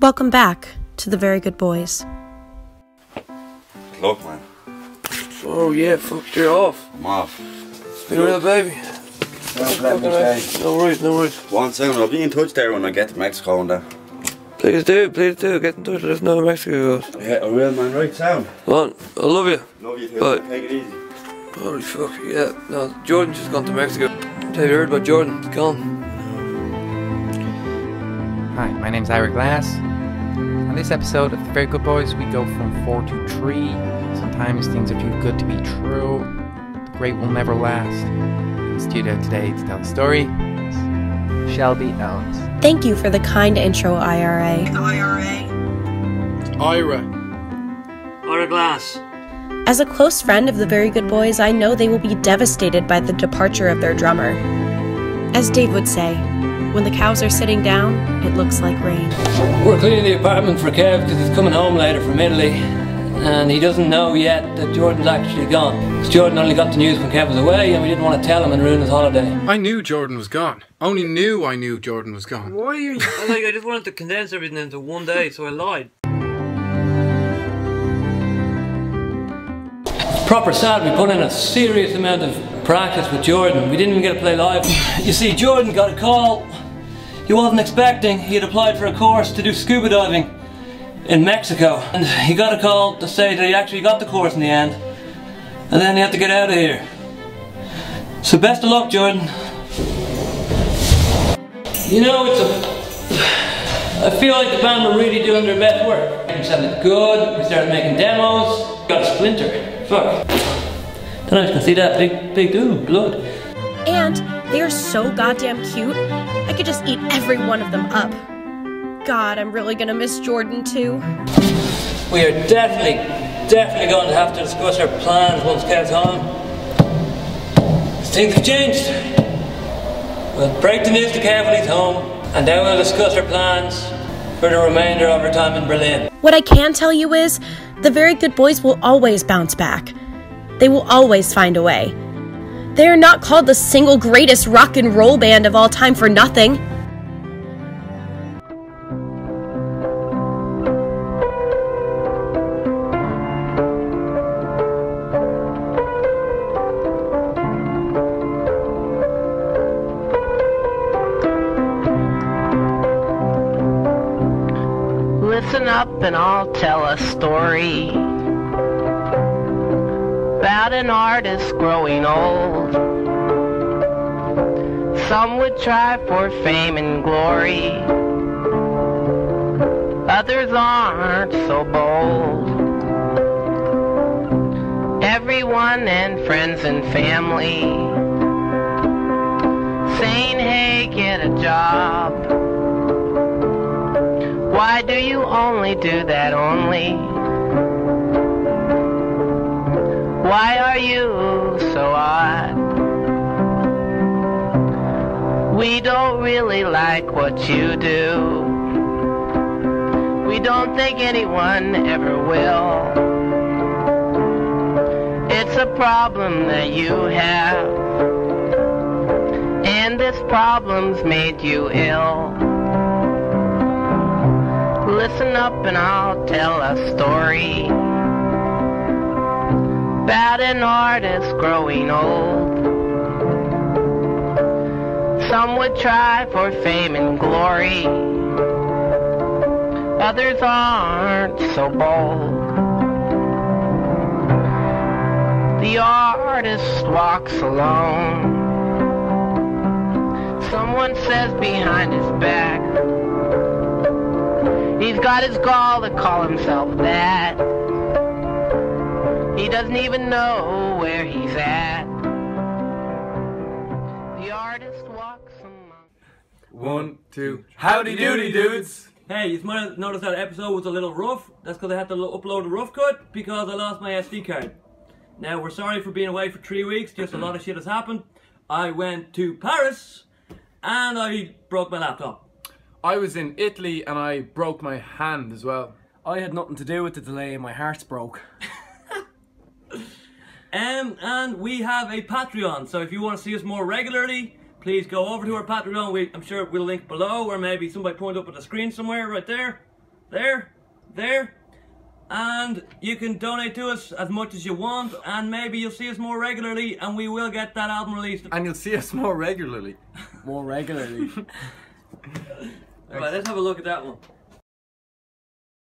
Welcome back to the Very Good Boys. Look, man, Oh yeah, fuck, you're off. I'm off. Been a real baby. Don't let me stay. No worries, no worries. One second, I'll be in touch there when I get to Mexico and that. Please do, please do. Get in touch. Let us know how Mexico goes. Yeah, a real man, right sound. Come on, I love you. Love you too. Bye. Take it easy. Holy fuck, yeah. No, Jordan's just gone to Mexico. Have you heard about Jordan? He's gone. Hi, my name's Ira Glass. On this episode of The Very Good Boys, we go from 4 to 3. Sometimes things are too good to be true. The great will never last. In the studio today to tell the story, Shelby Owens. Thank you for the kind intro, IRA. IRA. Ira. Ira Glass. As a close friend of the Very Good Boys, I know they will be devastated by the departure of their drummer. As Dave would say, when the cows are sitting down, it looks like rain. We're cleaning the apartment for Kev because he's coming home later from Italy. And he doesn't know yet that Jordan's actually gone. 'Cause Jordan only got the news when Kev was away and we didn't want to tell him and ruin his holiday. I knew Jordan was gone. Only knew I knew Jordan was gone. Why are you... like, I just wanted to condense everything into one day, so I lied. Proper sad. We put in a serious amount of practice with Jordan. We didn't even get to play live. You see, Jordan got a call he wasn't expecting. He had applied for a course to do scuba diving in Mexico. And he got a call to say that he actually got the course in the end. And then he had to get out of here. So best of luck, Jordan. You know, it's a. I feel like the band were really doing their best work. We sounded good, we started making demos, got a splinter. Fuck. Then I can see that big, big, ooh, blood. And they are so goddamn cute, I could just eat every one of them up. God, I'm really gonna miss Jordan too. We are definitely, definitely going to have to discuss our plans once Kev's home. Things have changed. We'll break the news to Kev when he's home, and then we'll discuss our plans for the remainder of our time in Berlin. What I can tell you is, the Very Good Boys will always bounce back. They will always find a way. They are not called the single greatest rock and roll band of all time for nothing. Listen up and I'll tell a story about an artist growing old. Some would try for fame and glory, others aren't so bold. Everyone and friends and family saying, hey, get a job. Why do you only do that only? Why are you so odd? We don't really like what you do. We don't think anyone ever will. It's a problem that you have. And this problem's made you ill. Listen up and I'll tell a story about an artist growing old. Some would try for fame and glory, others aren't so bold. The artist walks alone. Someone says behind his back, He's got his gall to call himself that. He doesn't even know where he's at. The artist walks among. One, two. Howdy doody, dudes. Hey, you might have noticed that episode was a little rough. That's because I had to lo- upload a rough cut because I lost my SD card. Now, we're sorry for being away for three weeks, just a lot of shit has happened. I went to Paris and I broke my laptop. I was in Italy and I broke my hand as well. I had nothing to do with the delay and my heart's broke. Um, and we have a Patreon, so if you want to see us more regularly, please go over to our Patreon. We, I'm sure we'll link below, or maybe somebody point up at the screen somewhere right there. there, there. And you can donate to us as much as you want, and maybe you'll see us more regularly, and we will get that album released. And you'll see us more regularly. More regularly. Right, let's have a look at that one.